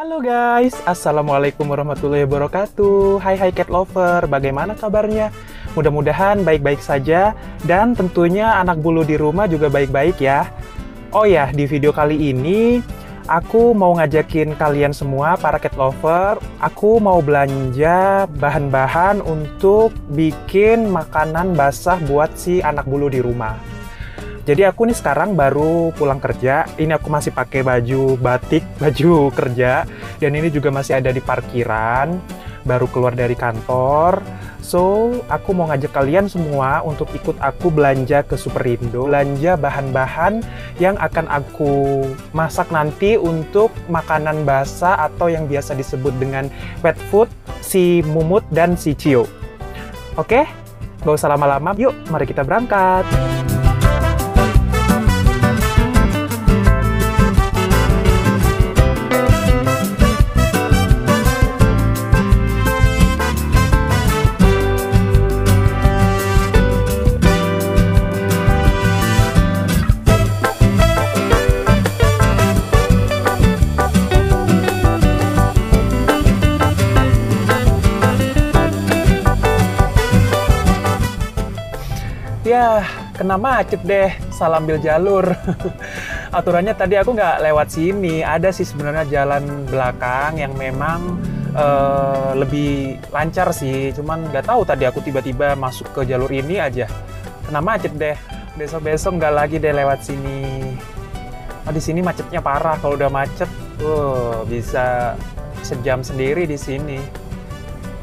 Halo guys, Assalamualaikum warahmatullahi wabarakatuh. Hai hai cat lover, bagaimana kabarnya? Mudah-mudahan baik-baik saja. Dan tentunya anak bulu di rumah juga baik-baik ya. Oh ya, di video kali ini Aku mau ngajakin kalian semua para cat lover Aku mau belanja bahan-bahan untuk bikin makanan basah buat si anak bulu di rumah jadi aku nih sekarang baru pulang kerja. Ini aku masih pakai baju batik, baju kerja. Dan ini juga masih ada di parkiran. Baru keluar dari kantor. So, aku mau ngajak kalian semua untuk ikut aku belanja ke Superindo. Belanja bahan-bahan yang akan aku masak nanti untuk makanan basah atau yang biasa disebut dengan pet food, si Mumut dan si Cio. Oke? Gak usah lama-lama, yuk mari kita berangkat. Ya, kena macet deh, salah ambil jalur. Aturannya tadi aku nggak lewat sini, ada sih sebenarnya jalan belakang yang memang uh, lebih lancar sih. Cuman nggak tahu tadi aku tiba-tiba masuk ke jalur ini aja, kena macet deh. Besok-besok nggak lagi deh lewat sini. Oh, di sini macetnya parah. Kalau udah macet, uh, bisa sejam sendiri di sini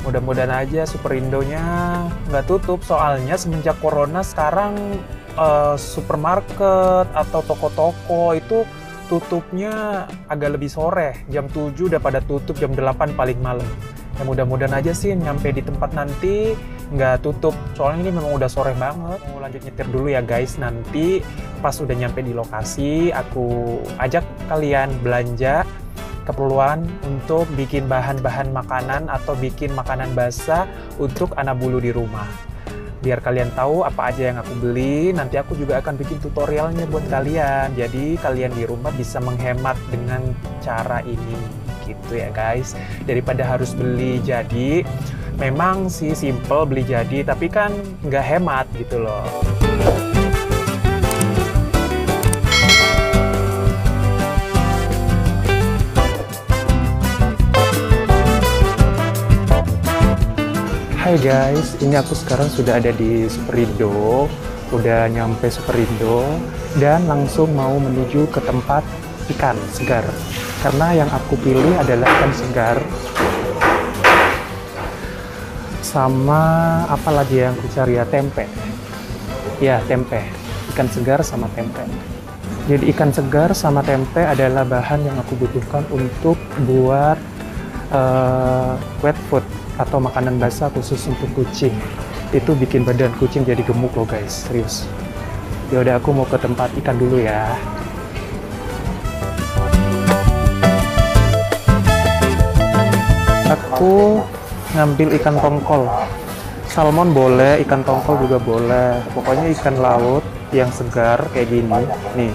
mudah-mudahan aja Superindonya nggak tutup. Soalnya semenjak corona sekarang uh, supermarket atau toko-toko itu tutupnya agak lebih sore. Jam 7 udah pada tutup jam 8 paling malam. Ya mudah-mudahan aja sih nyampe di tempat nanti nggak tutup. Soalnya ini memang udah sore banget. Mau lanjut nyetir dulu ya guys. Nanti pas udah nyampe di lokasi aku ajak kalian belanja keperluan untuk bikin bahan-bahan makanan atau bikin makanan basah untuk anak bulu di rumah. Biar kalian tahu apa aja yang aku beli, nanti aku juga akan bikin tutorialnya buat kalian. Jadi kalian di rumah bisa menghemat dengan cara ini gitu ya guys. Daripada harus beli jadi, memang sih simple beli jadi, tapi kan nggak hemat gitu loh. Hai guys, ini aku sekarang sudah ada di Superindo, udah nyampe Superindo dan langsung mau menuju ke tempat ikan segar. Karena yang aku pilih adalah ikan segar sama apa lagi yang aku cari ya tempe. Ya tempe, ikan segar sama tempe. Jadi ikan segar sama tempe adalah bahan yang aku butuhkan untuk buat uh, wet food atau makanan basah khusus untuk kucing. Itu bikin badan kucing jadi gemuk loh guys. Serius. Ya udah aku mau ke tempat ikan dulu ya. Aku ngambil ikan tongkol. Salmon boleh ikan tongkol juga boleh. Pokoknya ikan laut yang segar kayak gini. Nih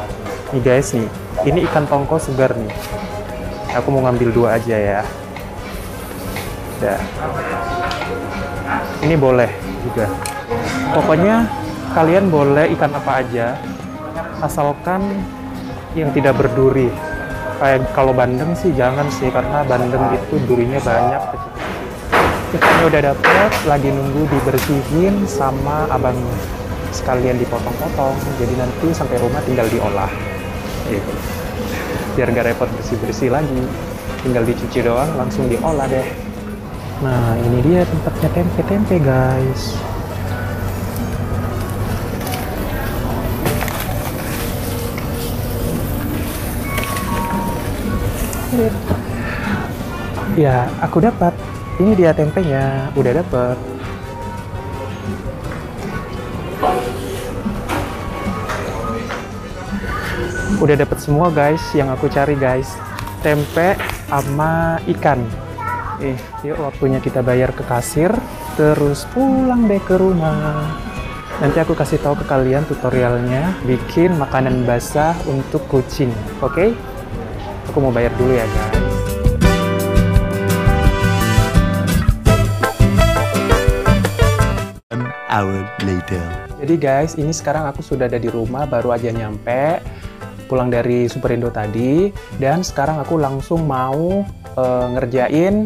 nih guys nih. Ini ikan tongkol segar nih. Aku mau ngambil dua aja ya ada. Ini boleh juga. Pokoknya kalian boleh ikan apa aja asalkan yang tidak berduri. Kayak kalau bandeng sih jangan sih karena bandeng itu durinya banyak. Ikannya udah dapet lagi nunggu dibersihin sama abang sekalian dipotong-potong. Jadi nanti sampai rumah tinggal diolah. Gitu. Biar nggak repot bersih-bersih lagi. Tinggal dicuci doang langsung diolah deh Nah, ini dia tempatnya tempe-tempe, guys. Ya, aku dapat. Ini dia tempenya, udah dapat. Udah dapat semua, guys, yang aku cari, guys. Tempe sama ikan eh yuk waktunya kita bayar ke kasir terus pulang deh ke rumah nanti aku kasih tahu ke kalian tutorialnya bikin makanan basah untuk kucing oke okay? aku mau bayar dulu ya guys hour later. Jadi guys, ini sekarang aku sudah ada di rumah, baru aja nyampe pulang dari Superindo tadi dan sekarang aku langsung mau uh, ngerjain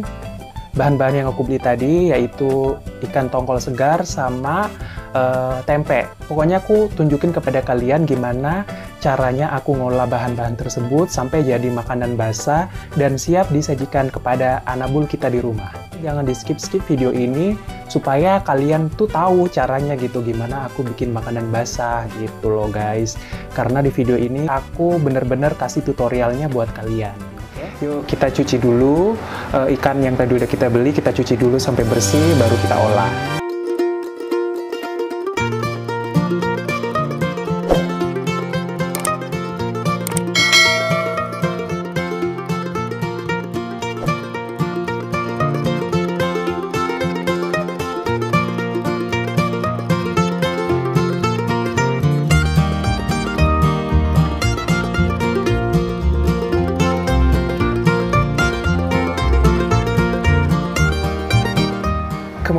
bahan-bahan yang aku beli tadi yaitu ikan tongkol segar sama uh, tempe. Pokoknya aku tunjukin kepada kalian gimana caranya aku ngolah bahan-bahan tersebut sampai jadi makanan basah dan siap disajikan kepada anak bul kita di rumah. Jangan di skip-skip video ini supaya kalian tuh tahu caranya gitu gimana aku bikin makanan basah gitu loh guys. Karena di video ini aku bener-bener kasih tutorialnya buat kalian. Yuk kita cuci dulu uh, ikan yang tadi udah kita beli, kita cuci dulu sampai bersih, baru kita olah.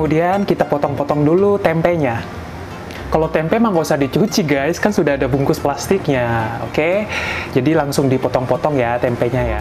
Kemudian kita potong-potong dulu tempenya. Kalau tempe emang nggak usah dicuci guys, kan sudah ada bungkus plastiknya, oke? Okay? Jadi langsung dipotong-potong ya tempenya ya.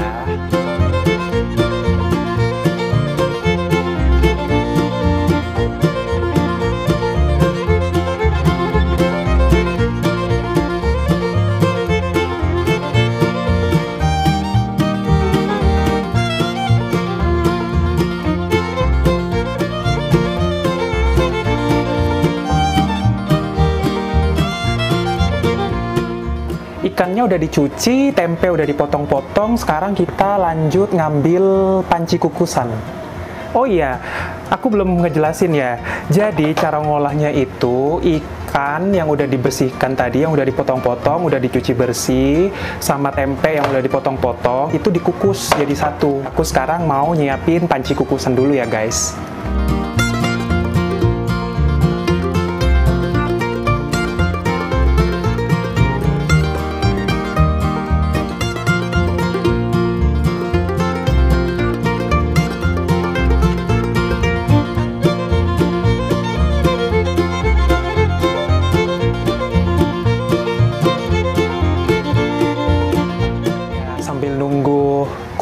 Udah dicuci, tempe udah dipotong-potong, sekarang kita lanjut ngambil panci kukusan. Oh iya, aku belum ngejelasin ya. Jadi cara ngolahnya itu ikan yang udah dibersihkan tadi, yang udah dipotong-potong, udah dicuci bersih, sama tempe yang udah dipotong-potong, itu dikukus jadi satu. Aku sekarang mau nyiapin panci kukusan dulu ya guys.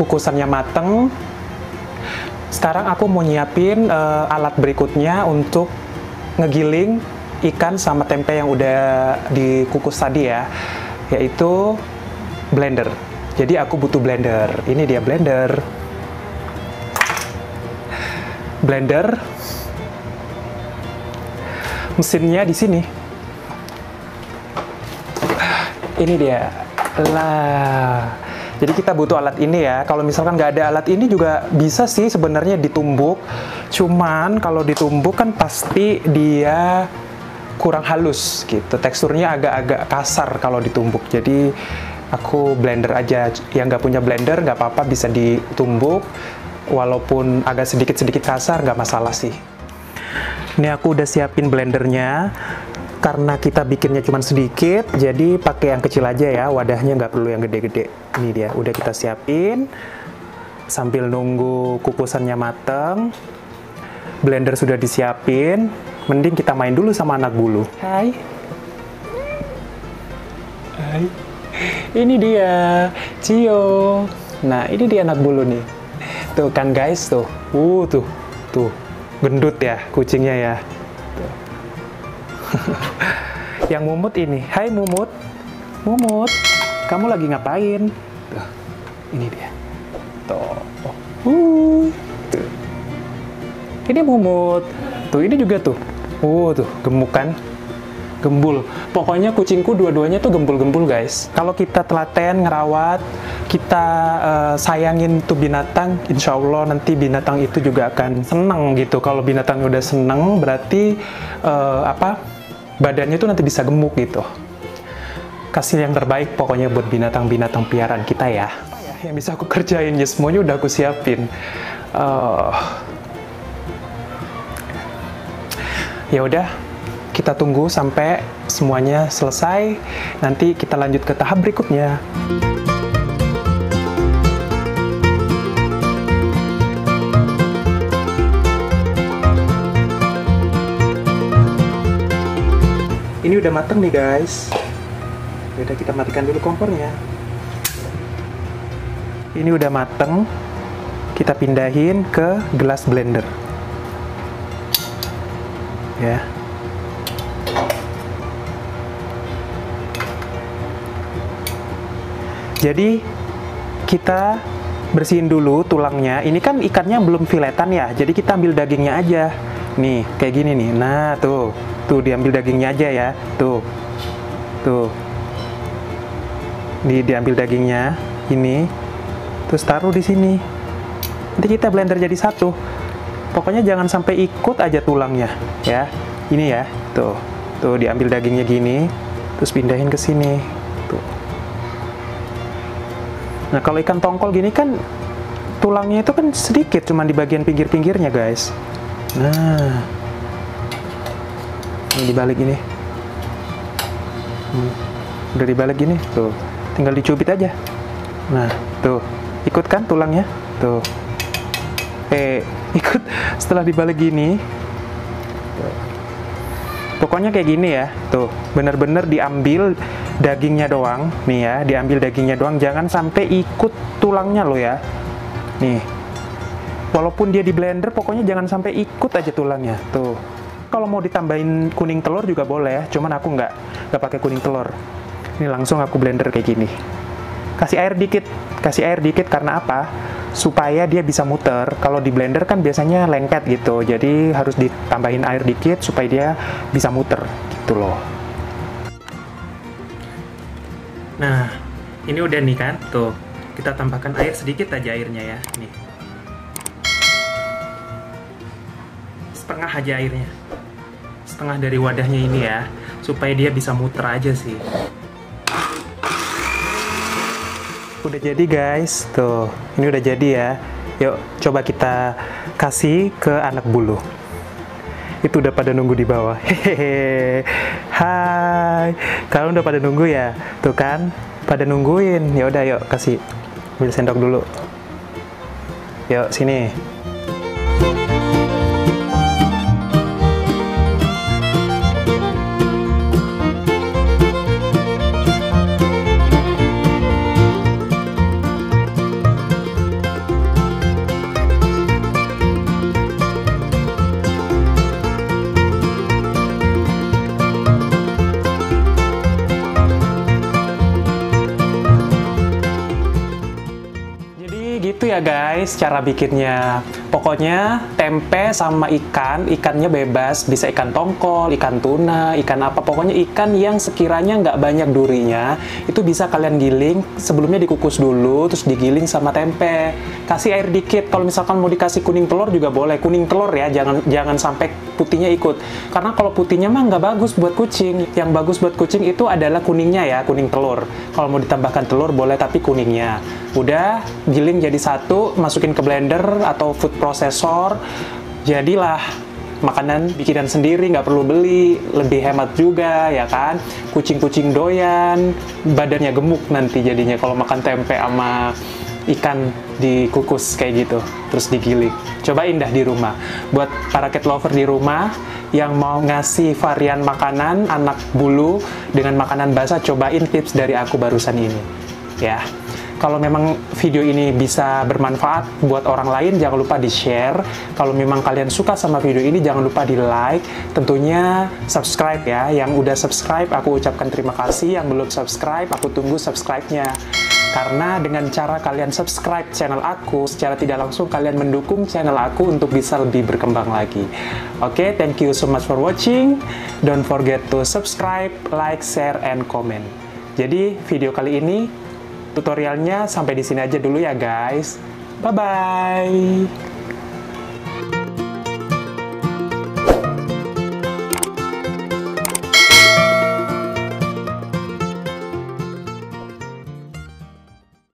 Kukusannya mateng. Sekarang aku mau nyiapin uh, alat berikutnya untuk ngegiling ikan sama tempe yang udah dikukus tadi ya, yaitu blender. Jadi aku butuh blender. Ini dia blender. Blender. Mesinnya di sini. Ini dia. Lah. Jadi kita butuh alat ini ya. Kalau misalkan nggak ada alat ini juga bisa sih sebenarnya ditumbuk. Cuman kalau ditumbuk kan pasti dia kurang halus gitu. Teksturnya agak-agak kasar kalau ditumbuk. Jadi aku blender aja. Yang nggak punya blender nggak apa-apa bisa ditumbuk. Walaupun agak sedikit-sedikit kasar nggak masalah sih. Ini aku udah siapin blendernya karena kita bikinnya cuma sedikit, jadi pakai yang kecil aja ya, wadahnya nggak perlu yang gede-gede. Ini dia, udah kita siapin. Sambil nunggu kukusannya mateng, blender sudah disiapin, mending kita main dulu sama anak bulu. Hai. Hai. Ini dia, Cio. Nah, ini dia anak bulu nih. Tuh kan guys, tuh. Uh, tuh. Tuh. Gendut ya kucingnya ya. yang mumut ini. Hai mumut. Mumut, kamu lagi ngapain? Tuh, ini dia. Tuh. Uh. Tuh. Ini mumut. Tuh, ini juga tuh. Uh, tuh, gemuk kan? Gembul. Pokoknya kucingku dua-duanya tuh gembul-gembul, guys. Kalau kita telaten, ngerawat, kita uh, sayangin tuh binatang, insya Allah nanti binatang itu juga akan seneng gitu. Kalau binatang udah seneng, berarti uh, apa? Badannya itu nanti bisa gemuk gitu. Kasih yang terbaik pokoknya buat binatang-binatang piaraan kita ya. Yang bisa aku kerjain ya semuanya udah aku siapin. Uh, ya udah, kita tunggu sampai semuanya selesai. Nanti kita lanjut ke tahap berikutnya. Ini udah mateng nih guys. Udah kita matikan dulu kompornya. Ini udah mateng. Kita pindahin ke gelas blender. Ya. Jadi kita bersihin dulu tulangnya. Ini kan ikannya belum filetan ya, jadi kita ambil dagingnya aja. Nih, kayak gini nih. Nah, tuh. Tuh diambil dagingnya aja ya. Tuh. Tuh. Di diambil dagingnya ini. Terus taruh di sini. Nanti kita blender jadi satu. Pokoknya jangan sampai ikut aja tulangnya, ya. Ini ya. Tuh. Tuh diambil dagingnya gini, terus pindahin ke sini. Tuh. Nah, kalau ikan tongkol gini kan tulangnya itu kan sedikit cuma di bagian pinggir-pinggirnya, guys. Nah, ini dibalik ini. Hmm. Udah dibalik gini, tuh. Tinggal dicubit aja. Nah, tuh. Ikut kan tulangnya? Tuh. Eh, ikut setelah dibalik gini. Pokoknya kayak gini ya. Tuh, bener-bener diambil dagingnya doang. Nih ya, diambil dagingnya doang. Jangan sampai ikut tulangnya lo ya. Nih. Walaupun dia di blender, pokoknya jangan sampai ikut aja tulangnya. Tuh kalau mau ditambahin kuning telur juga boleh, cuman aku nggak nggak pakai kuning telur. Ini langsung aku blender kayak gini. Kasih air dikit, kasih air dikit karena apa? Supaya dia bisa muter. Kalau di blender kan biasanya lengket gitu, jadi harus ditambahin air dikit supaya dia bisa muter gitu loh. Nah, ini udah nih kan, tuh. Kita tambahkan air sedikit aja airnya ya, nih. Setengah aja airnya setengah dari wadahnya ini ya supaya dia bisa muter aja sih. Udah jadi guys. Tuh ini udah jadi ya. Yuk coba kita kasih ke anak bulu. Itu udah pada nunggu di bawah. Hehehe. Hai. Kalian udah pada nunggu ya tuh kan pada nungguin. Ya udah yuk kasih ambil sendok dulu. Yuk sini ya guys cara bikinnya. Pokoknya tempe sama ikan, ikannya bebas, bisa ikan tongkol, ikan tuna, ikan apa, pokoknya ikan yang sekiranya nggak banyak durinya, itu bisa kalian giling, sebelumnya dikukus dulu, terus digiling sama tempe. Kasih air dikit, kalau misalkan mau dikasih kuning telur juga boleh, kuning telur ya, jangan jangan sampai putihnya ikut. Karena kalau putihnya mah nggak bagus buat kucing, yang bagus buat kucing itu adalah kuningnya ya, kuning telur. Kalau mau ditambahkan telur boleh, tapi kuningnya. Udah, giling jadi satu, masukin ke blender atau food processor, jadilah makanan bikinan sendiri, nggak perlu beli, lebih hemat juga, ya kan? Kucing-kucing doyan, badannya gemuk nanti jadinya kalau makan tempe sama ikan dikukus kayak gitu, terus digiling. Cobain dah di rumah. Buat para cat lover di rumah yang mau ngasih varian makanan anak bulu dengan makanan basah, cobain tips dari aku barusan ini. Ya kalau memang video ini bisa bermanfaat buat orang lain, jangan lupa di-share. Kalau memang kalian suka sama video ini, jangan lupa di-like. Tentunya subscribe ya. Yang udah subscribe, aku ucapkan terima kasih. Yang belum subscribe, aku tunggu subscribe-nya. Karena dengan cara kalian subscribe channel aku, secara tidak langsung kalian mendukung channel aku untuk bisa lebih berkembang lagi. Oke, okay, thank you so much for watching. Don't forget to subscribe, like, share, and comment. Jadi, video kali ini tutorialnya sampai di sini aja dulu ya guys. Bye-bye.